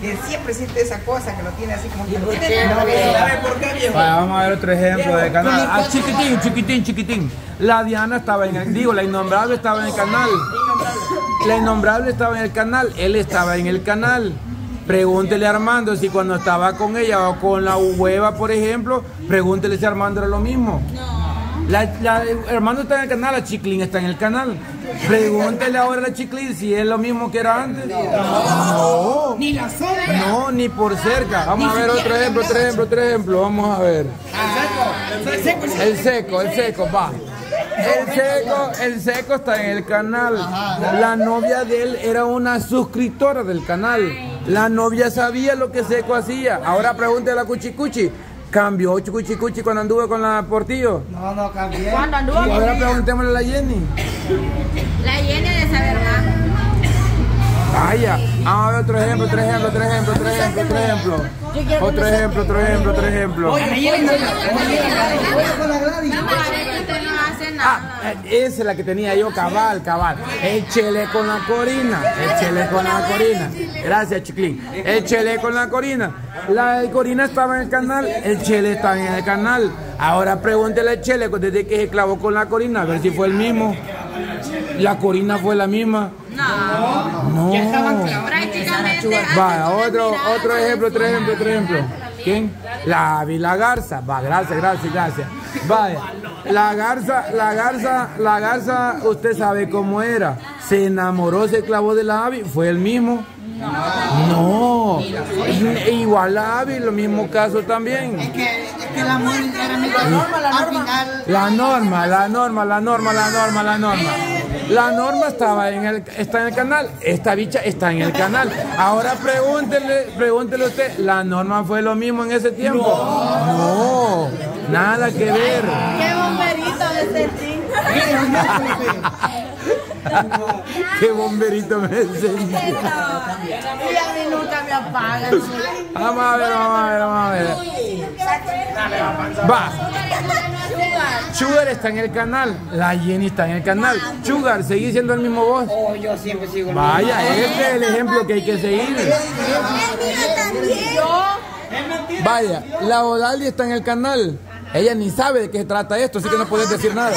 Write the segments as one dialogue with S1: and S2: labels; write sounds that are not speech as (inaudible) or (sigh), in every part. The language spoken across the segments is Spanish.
S1: que siempre siente esa cosa, que lo tiene así como que lo
S2: por
S1: tiene.
S2: qué?
S1: No,
S2: No,
S1: que-
S2: no.
S1: ¿Sabe por qué, viejo?
S3: Vamos a ver otro ejemplo de canal. Ah, chiquitín, chiquitín, chiquitín. La Diana estaba en el, digo, la innombrable estaba en el canal. La innombrable estaba en el canal, él estaba en el canal. Pregúntele a Armando si cuando estaba con ella o con la hueva, por ejemplo, pregúntele si Armando era lo mismo. La, la- Armando está en el canal, la Chiclín está en el canal. Pregúntele ahora a la Chiclín si es lo mismo que era antes. No.
S2: Ni la sombra.
S3: No, ni por cerca. Vamos a ver otro ejemplo, otro ejemplo, otro ejemplo. Vamos a ver. El seco, el seco, va. El seco, el seco está en el canal. La novia de él era una suscriptora del canal. La novia sabía lo que Seco hacía. Ahora pregúntale a Cuchicuchi. ¿Cambió Cuchicuchi cuando anduvo con la Portillo?
S2: No, no cambié.
S4: Cuando anduvo
S3: Y
S4: con
S3: ahora preguntémosle a la Jenny.
S4: La Jenny de saber más.
S3: Vaya, vamos a ver otro ejemplo, otro ejemplo, otro ejemplo, otro ejemplo, otro ejemplo. Otro ejemplo, otro ejemplo, otro ejemplo.
S2: con
S3: Ah, eh, esa es la que tenía yo, cabal, cabal. Échele con la corina, échele con la corina. Gracias, Chiclín. Échele con la corina. La corina estaba en el canal, el chele estaba en el canal. Ahora pregúntele al chele desde que se clavó con la corina, a ver si fue el mismo. La corina fue la misma.
S4: No.
S3: No.
S4: Prácticamente.
S3: Va, otro, otro ejemplo, otro ejemplo, otro ejemplo. ¿Quién? La Avi, la garza. Va, gracias, gracias, gracias. Vaya, la garza, la garza, la garza, usted sabe cómo era. Se enamoró, se clavó de la Avi, fue el mismo. No, I- igual la Avi, lo mismo caso también.
S2: Es que, es que el amor era mi Al final,
S3: La norma, la norma, la norma, la norma, la norma. La norma estaba en el, está en el canal, esta bicha está en el canal. Ahora pregúntele, pregúntele usted, ¿la norma fue lo mismo en ese tiempo? No, nada que ver.
S4: Qué bomberito de sentir.
S3: Qué bomberito me encendí.
S4: Y a mí nunca me apagan.
S3: Vamos a ver, vamos a ver, vamos a ver. Va. Sugar está en el canal, la Jenny está en el canal. Sugar, ¿seguís siendo el mismo voz?
S1: Oh, yo siempre sigo lo
S3: Vaya, este es el ejemplo que hay que seguir. Vaya, la Odaldi está en el canal. Ella ni sabe de qué se trata esto, así que no puedes decir nada.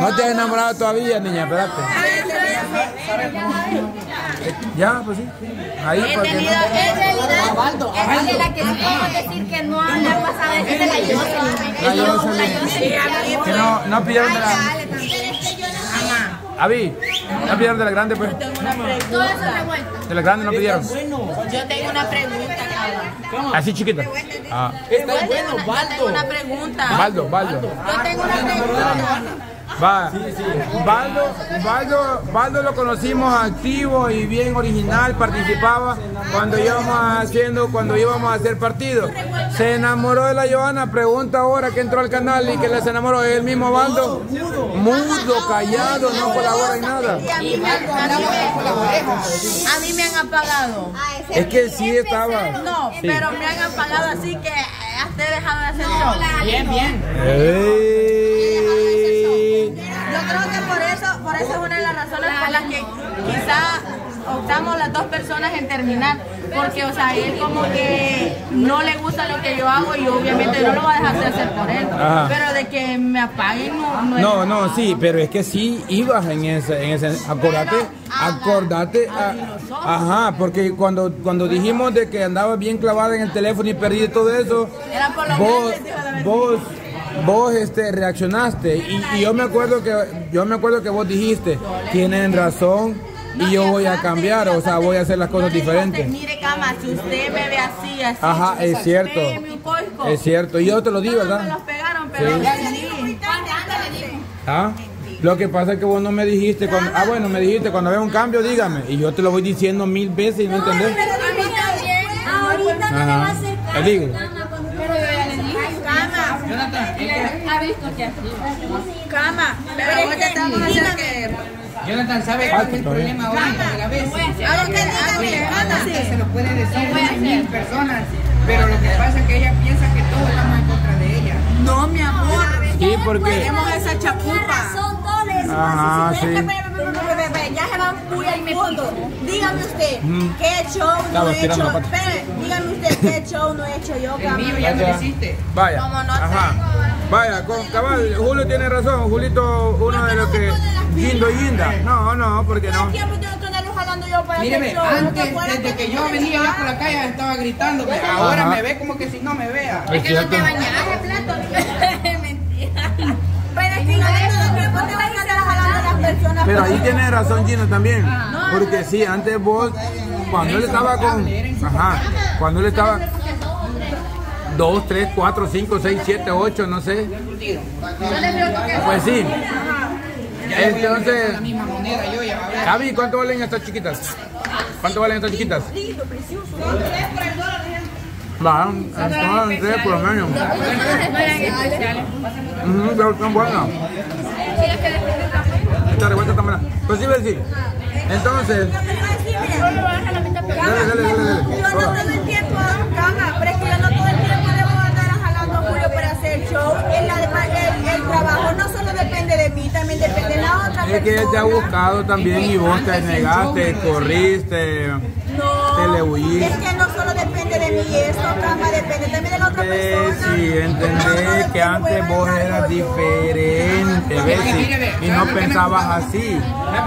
S3: No te has enamorado todavía, niña, espérate. Ya, pues sí. Ahí,
S4: En realidad,
S3: no.
S4: en realidad, es de la que sí podemos decir que no le ha pasado es de la Jocelyn.
S3: La. Que no, no pidieron de la. Avi, no pidieron de la grande, pues.
S4: Todo eso revuelto.
S3: De la grande no pidieron.
S4: Yo tengo una pregunta, cabrón.
S3: Así chiquita. Ah,
S4: Está bueno, Baldo. Tengo una pregunta.
S3: Baldo, Baldo.
S4: Yo tengo una pregunta.
S3: Va. Baldo, Baldo, Baldo lo conocimos activo y bien original, participaba cuando íbamos haciendo, cuando íbamos a hacer partido. Se enamoró de la Joana, pregunta ahora que entró al canal y que les enamoró ¿es el mismo Baldo. Mudo, callado, no colabora en nada.
S4: Y a mí me, a mí me- a mí me han apagado.
S3: Es que sí estaba.
S4: No,
S3: Sí.
S4: pero me han apagado así que hasta he dejado de hacer show.
S1: Bien, bien.
S3: Ey.
S4: Por eso, por eso es una de las razones por las que quizá optamos las dos personas en terminar. Porque, o sea, él como que no le gusta lo que yo hago y obviamente no lo va a dejar de hacer por él.
S3: Ajá.
S4: Pero de que me apaguen no, no
S3: No, no, sí, pero es que sí ibas en ese, en ese, acordate, acordate, a- ajá, porque cuando, cuando dijimos de que andabas bien clavada en el teléfono y perdí todo eso,
S4: Era por los
S3: vos,
S4: meses,
S3: vos, vos, este, reaccionaste y, y yo me acuerdo que, yo me acuerdo que vos dijiste, tienen razón y yo voy a cambiar, o sea, voy a hacer las cosas diferentes.
S4: Mire, cama, si usted me ve así, así.
S3: Ajá, es cierto. Es cierto, y yo te lo di,
S4: me
S3: ¿verdad?
S4: los pegaron, pero.
S3: ¿Ah? Lo que pasa es que vos no me dijiste cuando, ah bueno, me dijiste cuando vea un cambio, dígame, y yo te lo voy diciendo mil veces y no entendés.
S5: Ahorita no le va a hacer
S3: Te digo.
S5: Pero yo ya le dije.
S4: Cama,
S5: Ha visto que así.
S4: cama, pero vos te vamos a hacer que...
S1: Jonathan, ¿sabe cuál es el problema ahorita de la vez?
S4: Ahora que
S1: Usted se lo puede decir a mil personas, pero lo que pasa es que ella piensa que todos estamos en contra de ella.
S4: No, mi amor.
S3: Sí, porque...
S4: Tenemos esa chapupa.
S5: Son todos les
S3: Ajá, sí.
S4: Ya se van
S6: muy al fondo. Dígame usted,
S3: Mm.
S6: ¿qué show no he hecho? Espere, dígame usted, ¿qué show no he hecho yo,
S1: El mío ya me lo hiciste.
S3: Vaya.
S4: Como no
S3: Ajá. Vaya, con cabal, Julio tiene razón. Julito, uno de los que. Gindo y Ginda. No, no, porque
S6: ¿Todo
S3: no.
S6: el tiempo tengo que andarlo jalando yo para
S1: Míreme, antes,
S6: ¿Te
S1: desde que yo venía por la calle estaba gritando, pero ahora me ve como que si no me vea.
S3: Es. (laughs) (laughs)
S4: Mentira.
S6: Pero es que yo de todo el tiempo tengo que andar jalando a las personas.
S3: Pero ahí tiene razón Gino también. Porque sí, antes vos, cuando él estaba con. Ajá. Cuando él estaba. 2, 3, 4, 5, 6, 7, 8, no sé. Pues sí. Entonces. Javi, ¿cuánto valen estas chiquitas? ¿Cuánto valen estas chiquitas?
S6: Lindo, precioso.
S3: Va, están en tres por lo menos. Pero están buenas. Esta revuelta está buena. Pues sí, pues sí. Entonces, dale, dale, dale,
S6: Es que
S3: él te ha buscado también y vos te negaste, corriste.
S6: No,
S3: te le huí.
S6: es que no solo depende de mí eso, cama, depende también de la otra
S3: Eh,
S6: persona.
S3: sí, entendés que antes vos eras diferente, ¿ves? Y, y no pensabas así.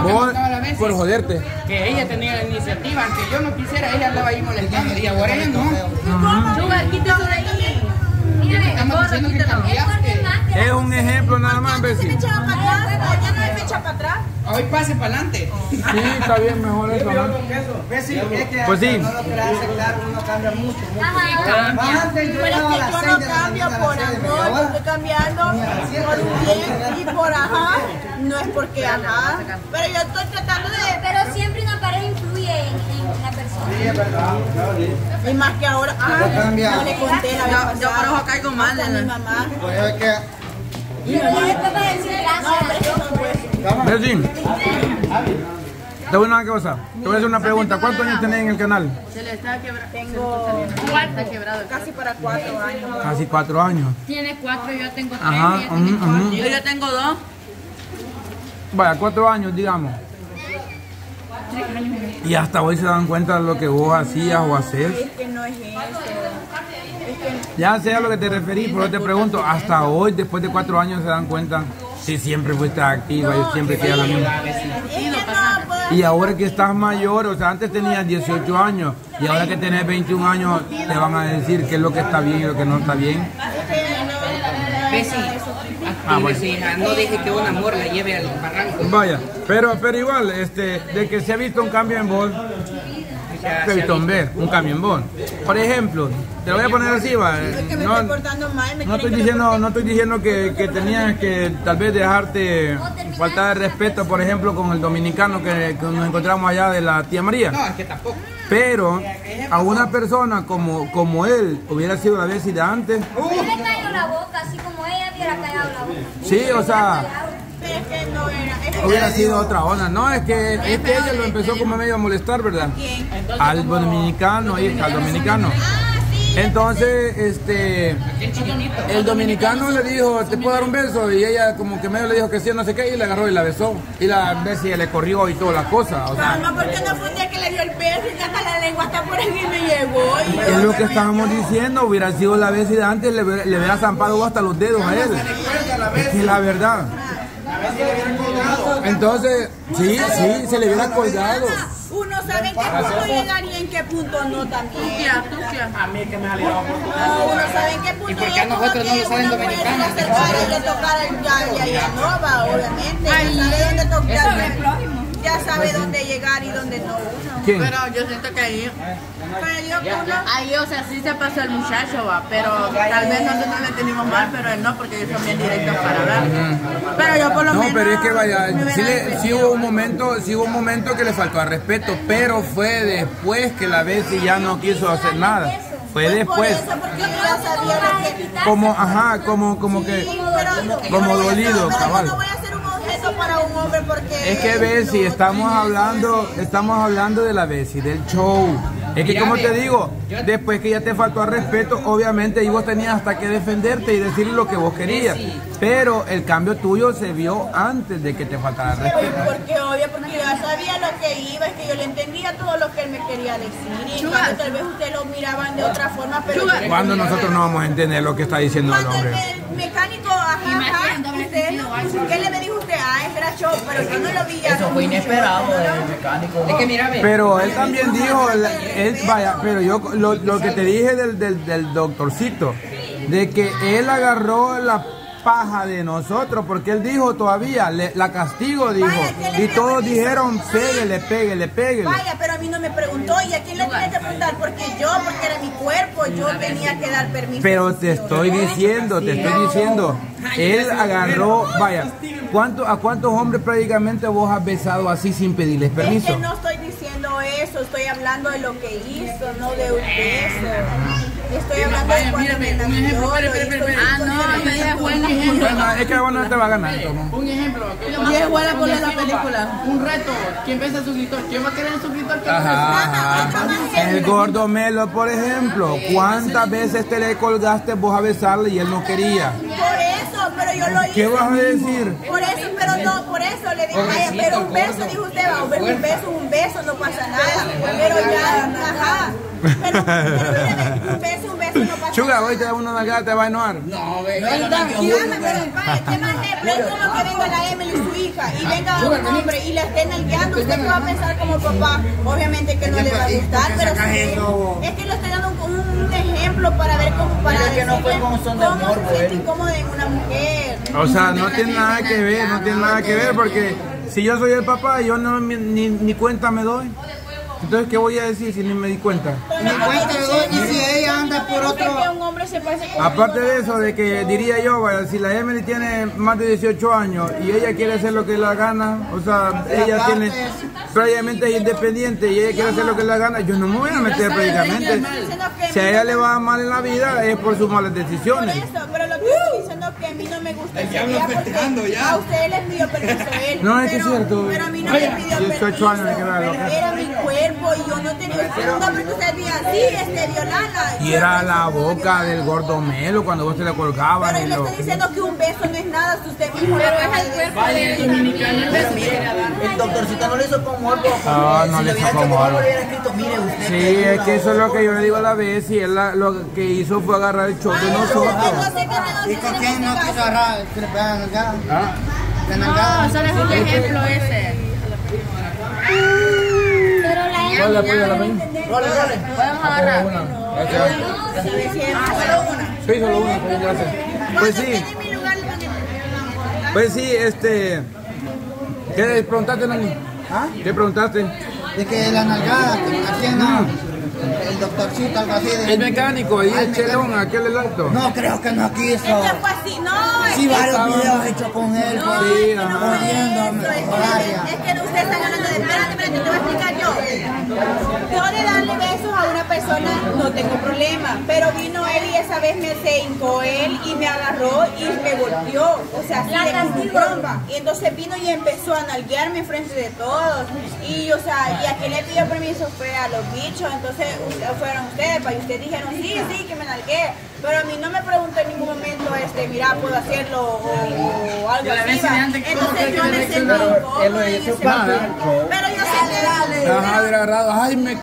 S3: Vos, por joderte.
S1: Que ella tenía la iniciativa, aunque yo no quisiera, ella andaba ahí molestando. Y ahora ella no.
S4: De ahí.
S1: Estamos diciendo que cambiaste.
S3: Es un ejemplo nada más,
S6: Antes echa para atrás.
S1: Hoy pase para adelante.
S3: Sí, está bien, mejor eso, ¿no? Pues sí.
S2: No lo querés aceptar, uno cambia mucho. mucho.
S5: Ajá.
S2: Más antes yo
S6: Pero es que yo no cambio por amor, yo estoy cambiando por un bien y por ajá, no es porque ajá. Pero yo estoy tratando de,
S5: Pero siempre una pareja influye en, en la persona.
S6: y más que ahora, no le conté la vez
S4: Yo- yo por caigo mal,
S6: mamá.
S2: Por eso es que
S5: Y después va a decir
S6: No,
S5: gracias.
S3: Bessie. Te voy a una cosa. Te voy a hacer una pregunta. ¿Cuántos años tenés en el canal?
S4: Se le está quebrando.
S6: Tengo
S4: Está quebrado.
S6: casi para cuatro años.
S3: Casi cuatro años.
S5: Tiene cuatro, yo tengo tres.
S3: Ajá,
S5: cuatro.
S3: ujú.
S4: Yo ya tengo dos.
S3: Vaya, cuatro años, digamos. Y hasta hoy se dan cuenta de lo que vos hacías o haces.
S6: Es que no es eso. Es que
S3: Ya sé a lo que te referís, pero te pregunto, hasta hoy, después de cuatro años, se dan cuenta si siempre fuiste activa y siempre queda la misma. Y ahora que estás mayor, o sea, antes tenías 18 años y ahora que tenés 21 años, te van a decir qué es lo que está bien y lo que no está bien. Ah, bueno.
S1: hija. No deje que un amor la lleve al barranco.
S3: Vaya, pero, pero igual, este, de que se ha visto un cambio en vos, se ha visto en ver, un cambio en vos. Por ejemplo, te lo voy a poner así, va.
S6: Es que me
S3: No,
S6: estoy portando mal. Me
S3: no
S6: quieren
S3: estoy
S6: que
S3: diciendo, no estoy diciendo que, que tenías que tal vez dejarte faltar de respeto, por ejemplo, con el dominicano que, que nos encontramos allá de la tía María.
S1: No, es que tampoco.
S3: Pero a una persona como, como él hubiera sido la vez de antes,
S5: Yo le cayó la boca, así como ella hubiera callado la boca.
S3: sí, o sea,
S6: Pero es que no era. Es que
S3: hubiera sido otra onda. No, es que, es que ella lo empezó como medio a molestar, ¿verdad?
S6: ¿Quién?
S3: Al dominicano, hija, al dominicano.
S6: Ah, sí.
S3: Entonces, este, el dominicano le dijo, ¿te puedo dar un beso? Y ella como que medio le dijo que sí, no sé qué, y le agarró y la besó. Y la bestia le corrió y todas las cosas. O sea,
S6: Calma, porque no fue un día que le dio el beso y que hasta la lengua está por aquí y me llegó. Y
S3: es lo que estábamos diciendo, hubiera sido la vez de antes, le, hubiera- le hubiera zampado hasta los dedos a él. Es que es la verdad. Entonces, sí, sí, se le hubiera colgado.
S6: Uno sabe en qué punto llegar y en qué punto no también.
S1: A mí que me ha
S6: No, uno sabe en qué punto
S1: ¿Y por qué a nosotros no nos saben
S6: puede
S1: dominicanos?
S6: acercar y le tocar el ya, ya, ya no va, obviamente. Ya sabe dónde tocar. Ya sabe dónde llegar y dónde no.
S4: Pero yo siento que ahí,
S6: Pero yo uno
S4: ahí, o sea, sí se pasó el muchacho, va. Pero tal vez nosotros le tenemos mal, pero él no, porque ellos son bien directos para hablar. Pero yo por lo
S3: No,
S4: menos.
S3: pero es que vaya, sí, le- sí hubo un momento, sí hubo un momento que le faltó al respeto, pero fue después que la Bessie ya no quiso hacer nada. Fue
S6: por
S3: después.
S6: eso, porque yo ya sabía lo que.
S3: Como, ajá, como, como que, como dolido, cabal.
S6: Para un hombre porque.
S3: Es que Bessie,
S6: no,
S3: estamos hablando, estamos hablando de la Bessie, del show. Es que
S1: Mira,
S3: como te digo,
S1: yo-
S3: después que ya te faltó al respeto, obviamente y vos tenías hasta que defenderte y decir lo que vos querías.
S1: Sí.
S3: Pero el cambio tuyo se vio antes de que te faltara el respeto.
S6: Porque obvio, porque yo ya sabía lo que iba, es que yo le entendía todo lo que él me quería decir. Y cambio, tal vez ustedes lo miraban de otra forma, pero
S3: Cuando nosotros no vamos a entender lo que está diciendo el
S6: Cuando el
S3: hombre.
S6: Me- mecánico, ajá, ajá, usted no- ¿qué le dijo usted? Ah, es era show, pero yo no lo vi ya.
S2: Eso fue inesperado del mecánico.
S1: Es que mira.
S3: Pero él también dijo, él- vaya, pero yo lo, lo que te dije del, del, del doctorcito, de que él agarró la paja de nosotros, porque él dijo todavía, le- la castigo, dijo,
S6: Vaya, ¿qué le
S3: y todos dijeron, péguele, péguele, péguele.
S6: Vaya, pero a mí no me preguntó. ¿Y a quién le tenía que preguntar? Porque yo, porque era mi cuerpo, yo tenía que dar permiso.
S3: Pero te estoy diciendo, te estoy diciendo, él agarró, vaya, ¿cuánto, ¿a cuántos hombres prácticamente vos has besado así sin pedirles
S6: Es
S3: permiso?
S6: que no estoy diciendo eso, estoy hablando de lo que hizo, no de un Estoy hablando de cuando me hizo
S4: Ah, no, yo dije buena.
S3: Bueno, es que bueno, te va a ganar.
S7: Un ejemplo.
S4: Y es buena por la película.
S7: Un reto. ¿Quién besa a su suscriptor? ¿Quién va a querer un suscriptor?
S3: El gordo Melo, por ejemplo, ¿cuántas veces te le colgaste vos a besarle y él no quería?
S6: Por eso, pero yo lo hice.
S3: ¿Qué vas a decir?
S6: Por eso, pero no, por eso le dije, pero un beso, dijo usted, va, un beso, un beso, un beso, no pasa nada. Pero ya, ajá. Pero, pero míreme, un beso, no
S3: Chuga, hoy te da una nalgada, te va a enojar.
S1: No, ve.
S6: Dígame, pero vaya, ¿qué más ejemplo? Es como que venga la Emily, su hija, y venga un hombre y la esté nalgueando. ¿Usted qué va a pensar como papá? Obviamente que no le va a gustar, pero es que lo estoy dando un, un ejemplo para ver cómo, para
S2: que no fue con son de
S6: cómo
S2: amor,
S6: se siente incómodo en una mujer.
S3: O sea, no tiene nada que ver, no tiene nada que ver, porque si yo soy el papá, yo no ni- ni cuenta me doy. Entonces, ¿qué voy a decir si ni me di cuenta?
S2: Y si ella anda por otro...
S6: que un hombre se pase con
S3: Aparte de eso, de que diría yo, vaya, si la Emily tiene más de 18 años y ella quiere hacer lo que le da gana, o sea, ella tiene prácticamente es independiente y ella quiere hacer lo que le da gana, yo no me voy a meter prácticamente. Si a ella le va mal en la vida es por sus malas
S6: Por
S3: decisiones.
S6: eso, pero mí no me gusta ese día porque a ustedes les pidió permiso (laughs) él.
S3: No, es que es cierto.
S6: Pero a mí no me pidió
S3: 18
S6: permiso. Era mi cuerpo y yo no tenía... No, porque ustedes digan, sí, este, violarla.
S3: Y era la boca del gordo Melo cuando vos te la colgabas
S6: Pero le
S3: lo...
S6: estoy diciendo que un beso no es nada si usted mismo
S4: Pero
S6: lo
S4: es el cuerpo de
S2: Pero mire, el doctorcito no lo hizo con morbo.
S3: Ah, no
S2: si
S3: le hizo con
S2: hecho
S3: morbo.
S2: usted.
S3: Sí, es que eso es lo que yo le digo a la vez y él la- lo que hizo fue agarrar el show de nosotros.
S6: Entonces, ¿qué me
S2: ¿Y con
S6: en
S2: quién
S6: este
S2: no quiso agarrar? Que le pegan nalgada.
S3: Ah.
S2: De
S4: No,
S2: nalgada.
S4: solo es un ejemplo ese.
S5: Pero la
S3: Dale, apoya la ven.
S2: Role, role.
S4: Podemos agarrar.
S3: Gracias. Sí, solo una, pues, gracias. Pues sí, pues sí, este... ¿Qué le preguntaste, Nani?
S2: ¿Ah?
S3: ¿Qué preguntaste?
S2: De que la nalgada, que a quién no. El doctorcito, algo así. De,
S3: El mecánico, ahí
S2: Ah,
S3: el chelón, aquel el alto.
S2: No, creo que no quiso.
S6: Es que fue así, no, es
S2: Sí,
S6: que-
S2: varios videos hechos con él.
S6: No,
S2: pues,
S3: Sí,
S6: es que no
S2: Jodiéndome,
S6: eso, es que-
S2: horaria.
S6: Es que ustedes están hablando de, espérate, espérate, te voy a explicar yo. Yo de darle besos a una persona no tengo problema, pero vino él y esa vez me se hincó él y me agarró y me volteó, o sea, así de broma. Y entonces vino y empezó a nalguearme enfrente de todos. Y, o sea, y a quien le pidió permiso fue a los bichos, entonces usted- fueron ustedes, pa, y ustedes dijeron, sí, sí, que me nalgué. Pero a mí no me preguntó en ningún momento, este, mira, puedo hacerlo o, o algo así.
S7: vez
S6: va.
S7: siguiente, ¿cómo
S6: Entonces yo
S7: le
S6: me sentí ese momento. Pero yo sé que...
S3: Ajá, de agarrado. Ay, me